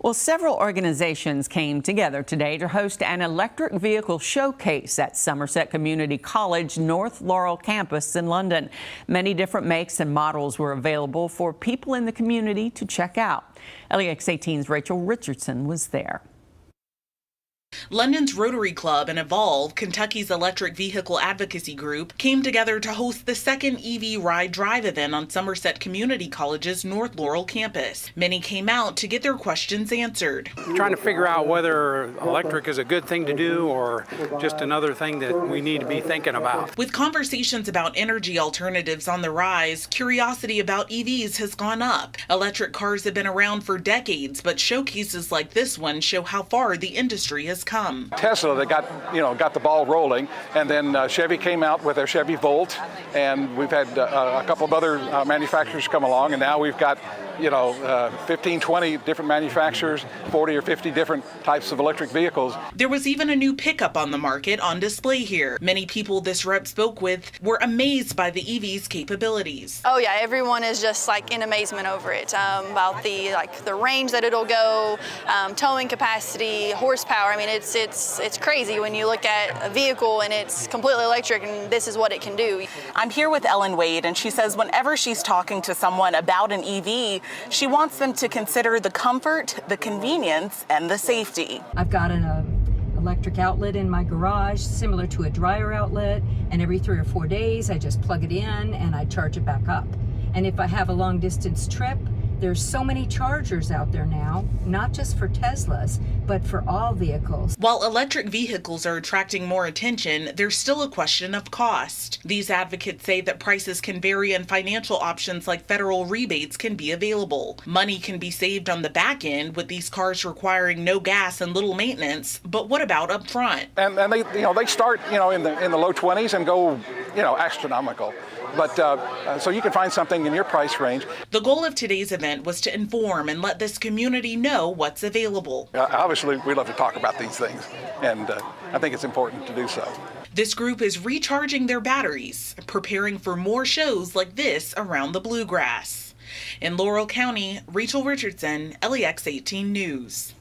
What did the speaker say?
Well, several organizations came together today to host an electric vehicle showcase at Somerset Community College North Laurel campus in London. Many different makes and models were available for people in the community to check out. LEX 18's Rachel Richardson was there. London's Rotary Club and Evolve, Kentucky's electric vehicle advocacy group, came together to host the second EV Ride Drive event on Somerset Community College's North Laurel campus. Many came out to get their questions answered. Trying to figure out whether electric is a good thing to do or just another thing that we need to be thinking about. With conversations about energy alternatives on the rise, curiosity about EVs has gone up. Electric cars have been around for decades, but showcases like this one show how far the industry has come. Tesla that got you know got the ball rolling, and then uh, Chevy came out with their Chevy Volt, and we've had uh, a couple of other uh, manufacturers come along, and now we've got you know, uh, 15, 20 different manufacturers, 40 or 50 different types of electric vehicles. There was even a new pickup on the market on display here. Many people this rep spoke with were amazed by the EV's capabilities. Oh yeah, everyone is just like in amazement over it um, about the like the range that it'll go, um, towing capacity, horsepower. I mean, it's it's it's crazy when you look at a vehicle and it's completely electric and this is what it can do. I'm here with Ellen Wade and she says whenever she's talking to someone about an EV, she wants them to consider the comfort, the convenience, and the safety. I've got an uh, electric outlet in my garage, similar to a dryer outlet, and every three or four days I just plug it in and I charge it back up. And if I have a long distance trip, there's so many chargers out there now, not just for Teslas, but for all vehicles. While electric vehicles are attracting more attention, there's still a question of cost. These advocates say that prices can vary and financial options like federal rebates can be available. Money can be saved on the back end with these cars requiring no gas and little maintenance, but what about up front? And, and they, you know, they start, you know, in the, in the low 20s and go, you know, astronomical. But uh, uh, so you can find something in your price range. The goal of today's event was to inform and let this community know what's available. Uh, obviously, we love to talk about these things, and uh, I think it's important to do so. This group is recharging their batteries, preparing for more shows like this around the bluegrass. In Laurel County, Rachel Richardson, LEX 18 News.